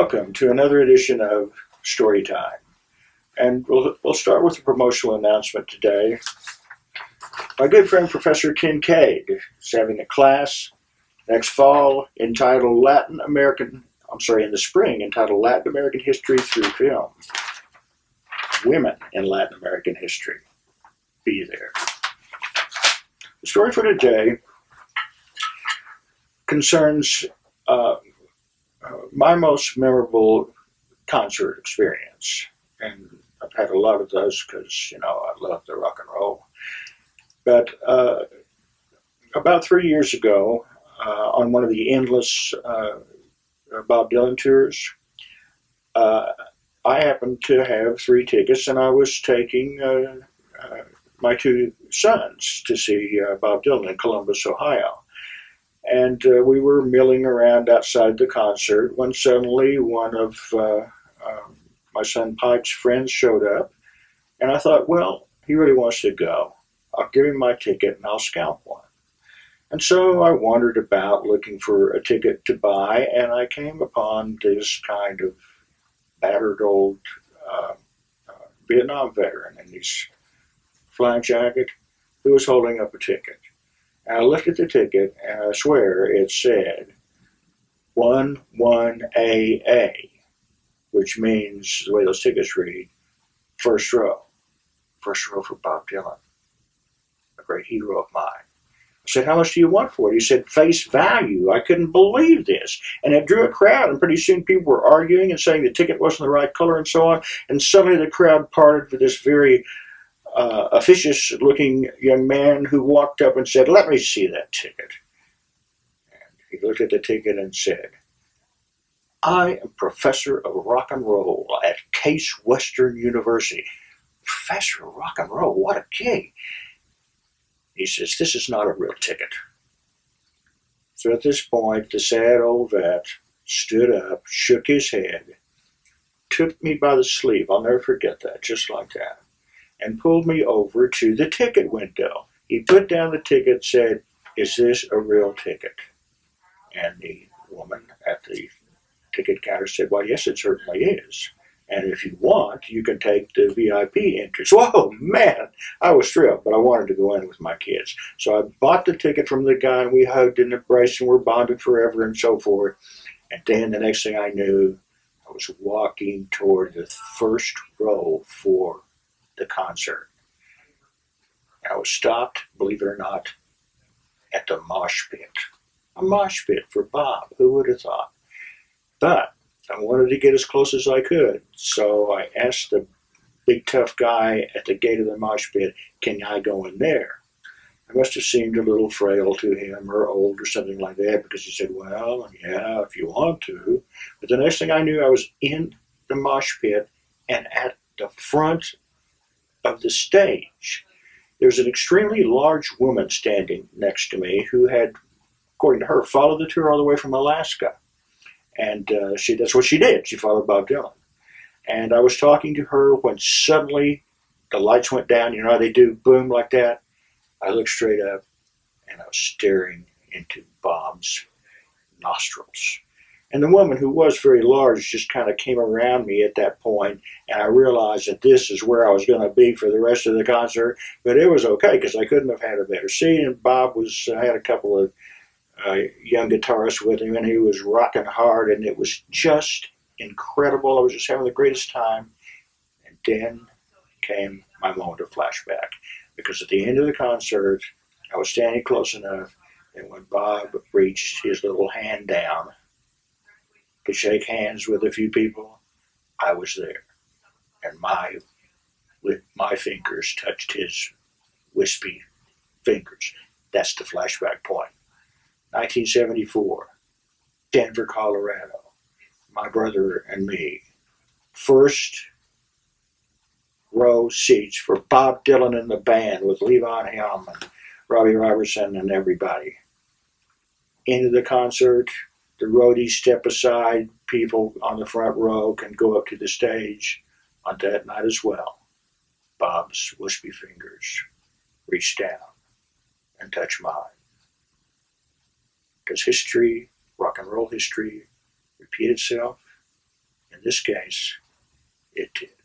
Welcome to another edition of Storytime. And we'll, we'll start with a promotional announcement today. My good friend Professor Kincaid is having a class next fall entitled Latin American, I'm sorry, in the spring entitled Latin American History Through Film. Women in Latin American History. Be there. The story for today concerns uh, my most memorable concert experience. And I've had a lot of those because, you know, I love the rock and roll. But uh, about three years ago, uh, on one of the endless uh, Bob Dylan tours, uh, I happened to have three tickets, and I was taking my two sons to see Bob Dylan in Columbus, Ohio. And uh, we were milling around outside the concert when suddenly one of uh, um, my son Pike's friends showed up. And I thought, well, he really wants to go. I'll give him my ticket and I'll scalp one. And so I wandered about looking for a ticket to buy, and I came upon this kind of battered old uh, uh, Vietnam veteran in his flak jacket who was holding up a ticket. And I looked at the ticket, and I swear it said 11AA, which means, the way those tickets read, first row. First row for Bob Dylan, a great hero of mine. I said, How much do you want for it? He said, Face value. I couldn't believe this. And it drew a crowd, and pretty soon people were arguing and saying the ticket wasn't the right color and so on. And suddenly the crowd parted for this very uh, officious looking young man who walked up and said, Let me see that ticket. And he looked at the ticket and said, I am professor of rock and roll at Case Western University. Professor of rock and roll, what a king. He says, This is not a real ticket. So at this point, the sad old vet stood up, shook his head, took me by the sleeve. I'll never forget that, just like that and pulled me over to the ticket window. He put down the ticket, said, Is this a real ticket? And the woman at the ticket counter said, Well, yes, it certainly is. And if you want, you can take the VIP entrance. Whoa, man, I was thrilled, but I wanted to go in with my kids. So I bought the ticket from the guy, and we hugged and embraced, and we're bonded forever and so forth. And then the next thing I knew, I was walking toward the first row for the concert. I was stopped, believe it or not, at the mosh pit. A mosh pit for Bob. Who would have thought? But I wanted to get as close as I could, so I asked the big tough guy at the gate of the mosh pit, "Can I go in there?" I must have seemed a little frail to him or old or something like that because he said, Well, yeah, if you want to. But the next thing I knew, I was in the mosh pit and at the front of the stage. There's an extremely large woman standing next to me who had, according to her, followed the tour all the way from Alaska. And uh, she, that's what she did. She followed Bob Dylan. And I was talking to her when suddenly the lights went down. You know how they do, boom, like that. I looked straight up and I was staring into Bob's nostrils. And the woman, who was very large, just kind of came around me at that point, and I realized that this is where I was going to be for the rest of the concert. But it was okay because I couldn't have had a better seat. And Bob was I had a couple of uh, young guitarists with him, and he was rocking hard, and it was just incredible. I was just having the greatest time. And then came my moment of flashback because at the end of the concert, I was standing close enough, and when Bob reached his little hand down to shake hands with a few people, I was there. And my with my fingers touched his wispy fingers. That's the flashback point. 1974, Denver, Colorado. My brother and me. First row seats for Bob Dylan and the band with Levon Helm and Robbie Robertson and everybody. Into the concert, the roadies step aside. People on the front row can go up to the stage on that night as well. Bob's wispy fingers reach down and touch mine. Does history, rock and roll history, repeat itself? In this case, it did.